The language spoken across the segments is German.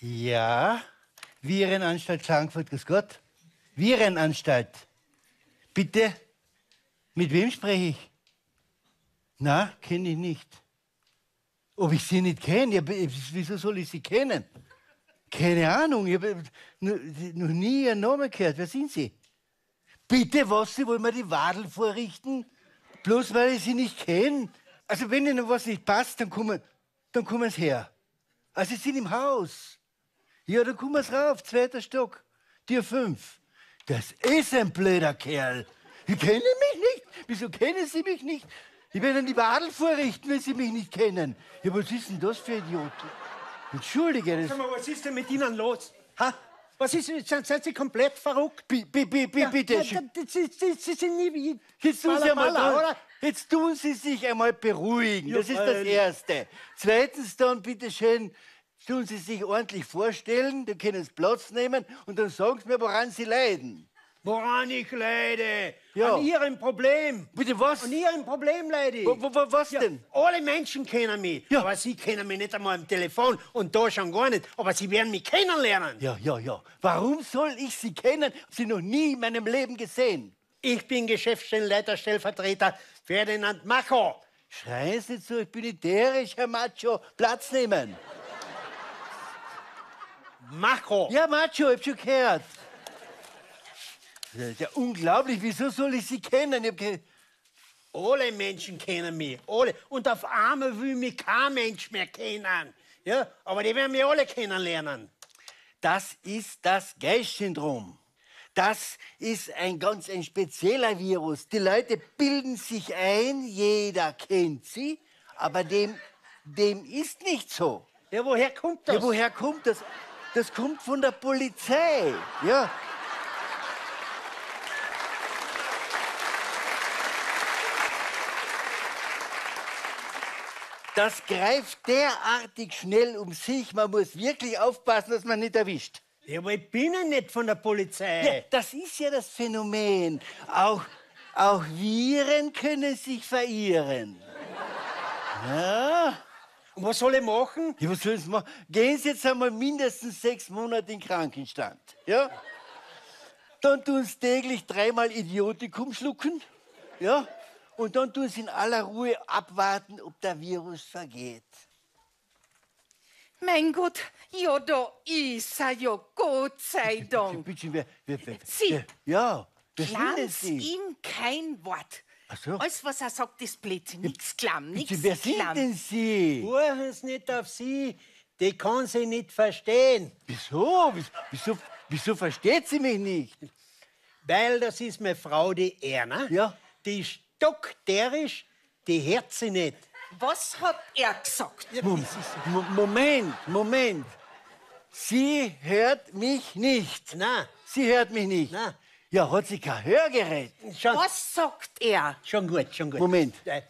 Ja, Virenanstalt Klagenfurt, grüß Gott. Virenanstalt. Bitte? Mit wem spreche ich? Na, kenne ich nicht. Ob ich Sie nicht kenne? Ja, wieso soll ich Sie kennen? Keine Ahnung, ich habe noch nie Ihren Namen gehört. Wer sind Sie? Bitte, was, Sie wollen mir die Wadel vorrichten? Bloß weil ich Sie nicht kenne? Also wenn Ihnen was nicht passt, dann kommen, dann kommen Sie her. Also Sie sind im Haus. Ja, dann kommen Sie rauf, zweiter Stock, Tür 5. Das ist ein blöder Kerl. Sie kennen mich nicht. Wieso kennen Sie mich nicht? Ich werde Ihnen die Wadel vorrichten, wenn Sie mich nicht kennen. Ja, was ist denn das für ein Idiot? Entschuldige, das... Sag mal, was ist denn mit Ihnen los? Ha? Was ist, sind, sind Sie komplett verrückt? Bi, bi, bi, bi, bitte. Ja, Sie, Sie, Sie sind nie wie Jetzt tun, Sie einmal, oder? jetzt tun Sie sich einmal beruhigen. Das ist das. Erste. Zweitens dann bitte tun Sie sich ordentlich vorstellen, dann können Sie Platz nehmen und dann sagen Sie mir, woran Sie leiden. Woran ich leide? Ja. An Ihrem Problem. Bitte was? An Ihrem Problem leide ich. Wo, wo, wo, was Ja, denn? alle Menschen kennen mich, Ja. aber Sie kennen mich nicht einmal am Telefon und da schon gar nicht. Aber Sie werden mich kennenlernen. Ja, ja, ja. Warum soll ich Sie kennen? Sie noch nie in meinem Leben gesehen. Ich bin Geschäftsstellenleiter, Stellvertreter Ferdinand Macho. Schreien Sie so, ich bin idärisch, Herr Macho. Platz nehmen. Macho. Ja, Macho, hab schon gehört. Das ist ja unglaublich. Wieso soll ich Sie kennen? Ich hab keine... Alle Menschen kennen mich, alle. Und auf einmal will mich kein Mensch mehr kennen. Ja, aber die werden mich alle kennenlernen. Das ist das Geist-Syndrom. Das ist ein ganz ein spezieller Virus. Die Leute bilden sich ein, jeder kennt sie, aber dem, dem ist nicht so. Ja, woher kommt das? Ja, woher kommt das? Das kommt von der Polizei. Ja. Das greift derartig schnell um sich. Man muss wirklich aufpassen, dass man nicht erwischt. Ja, aber ich bin ja nicht von der Polizei. Ja, das ist ja das Phänomen. Auch, auch Viren können sich verirren. Ja. Und was soll ich machen? Ja, was sollen Sie machen? Gehen Sie jetzt einmal mindestens sechs Monate in Krankenstand. Ja? Dann tun Sie täglich dreimal Idiotikum schlucken. Ja? Und dann tun Sie in aller Ruhe abwarten, ob der Virus vergeht. Mein Gott, ja, da ist er ja, Gott sei Dank. Bitte, schön, wer, wer, wer, Sie. ja, Glanz Sie? ihm kein Wort. Ach so. Alles, was er sagt, ist Blödsinn. Nix klamm, nix Bitte, wer sind klamm. denn Sie? Horchen Sie nicht auf sie. Die kann sie nicht verstehen. Wieso? Wieso, wieso, versteht sie mich nicht? Weil das ist meine Frau, die Erna. Ja. Die ist stockterisch, die hört sie nicht. Was hat er gesagt? Mom- Mo- Moment, Moment. Sie hört mich nicht. Na, Sie hört mich nicht. Na. Ja, hat sie kein Hörgerät? schon, Was sagt er? schon gut, schon gut. Moment. Äh,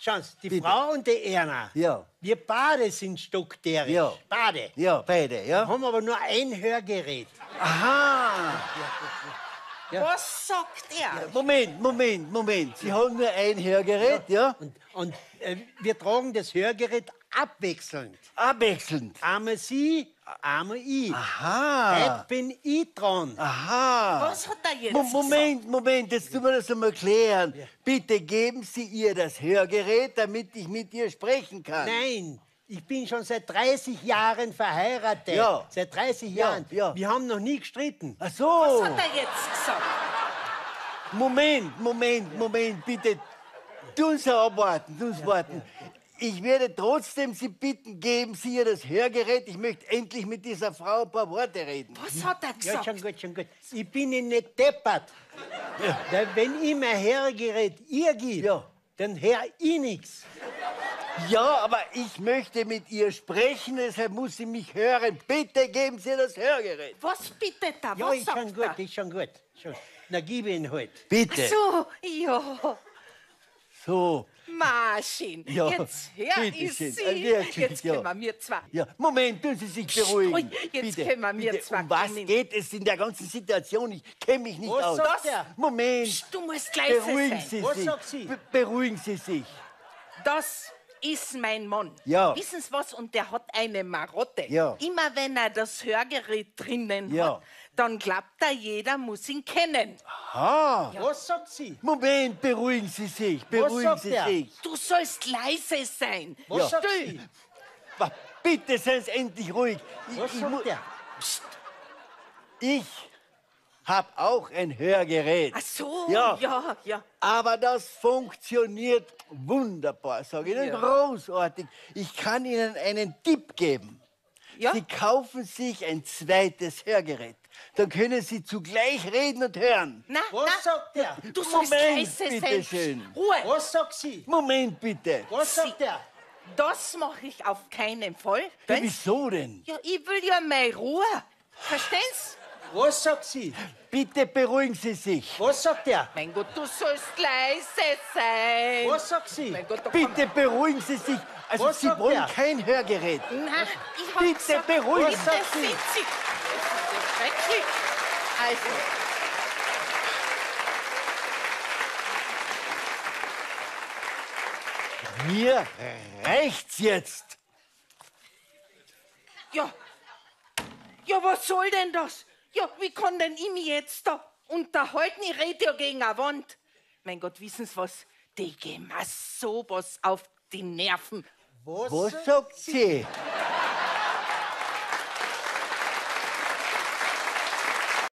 Schauen Sie, die Bitte. Frau und die Erna. Ja. Wir beide sind stockterisch. Ja. Beide. Ja, beide, ja? Haben aber nur ein Hörgerät. Aha! Ja. Was sagt er? Moment, Moment, Moment. Sie haben nur ein Hörgerät, ja? Und, und äh, wir tragen das Hörgerät abwechselnd. Abwechselnd. Einmal sie, einmal ich. Aha! Heute bin ich dran. Aha! Was hat er jetzt Mo- Moment, Moment, jetzt tun wir das einmal klären. Bitte geben Sie ihr das Hörgerät, damit ich mit ihr sprechen kann. Nein, ich bin schon seit 30 Jahren verheiratet. Ja. Seit 30 Ja, Jahren. ja. Wir haben noch nie gestritten. Ach Was so! hat er jetzt gesagt? Moment, Moment, Moment, bitte. Tun Sie abwarten, tun Sie warten. Ich werde trotzdem Sie bitten, geben Sie ihr das Hörgerät. Ich möchte endlich mit dieser Frau ein paar Worte reden. Was hat er Ja, gesagt? schon gut, schon gut. Ich bin Ihnen nicht deppert. Weil wenn ich mein Hörgerät ihr gebe, Ja. dann hör ich nichts. Ja, aber ich möchte mit ihr sprechen, deshalb muss sie mich hören. Bitte geben Sie ihr das Hörgerät. Was bittet er? Ja, Was ist schon gut, ist schon gut. Schon. Na, gib ihn halt. Bitte. So, ja, So. Marschin. Ja, Jetzt hör bitte ich schön. Sie. Äh, wirklich, Jetzt ja. können wir zwei. Ja, Moment, tun Sie sich beruhigen. Ui, jetzt bitte, können wir bitte. zwar Um was kommen. geht es in der ganzen Situation? Ich kenne mich nicht Was aus. sagt er? Moment. Du musst leise Beruhigen sein. Sie Was sich. sagt sie? Be beruhigen Sie sich. Das ist mein Mann. Ja. Wissen Sie was? Und der hat eine Marotte. Ja. Immer wenn er das Hörgerät drinnen Ja. hat, dann glaubt er, jeder muss ihn kennen. Ha! Was sagt sie? Moment, beruhigen Sie sich, beruhigen sagt Sie der? sich. Du sollst leise sein. Was Ja. sagt sie? Bitte seien Sie endlich ruhig. Ich, Was ich, mu- sagt der? ich habe auch ein Hörgerät. Ach so, Ja. ja, ja. Aber das funktioniert wunderbar, sage ich Ihnen, Ja. großartig. Ich kann Ihnen einen Tipp geben. Ja? Sie kaufen sich ein zweites Hörgerät. Dann können Sie zugleich reden und hören. Na, Was na, sagt der? du sollst Moment, leise sein. bitteschön. Ruhe. Was sagt sie? Moment bitte. Was Sie- sagt der? Das mache ich auf keinen Fall. Ja, wieso denn? Ja, ich will ja meine Ruhe. Verstehen's? Was sagt sie? Bitte beruhigen Sie sich. Was sagt der? Mein Gott, du sollst leise sein. Was sagt sie? Mein Gott, da kann Bitte beruhigen Sie sich. Also Was Sie sagt wollen der? kein Hörgerät. Na, ich hab Bitte gesagt, beruhigen bitte Sie sich. sitz ich. Das ist ja schrecklich. Also, Mir reicht's jetzt. ja. Ja, was soll denn das? Ja, wie kann denn ich mich jetzt da unterhalten? Ich rede ja gegen eine Wand. Mein Gott, wissen Sie was? Die gehen mir sowas auf die Nerven. Was, Was sagt sagt sie?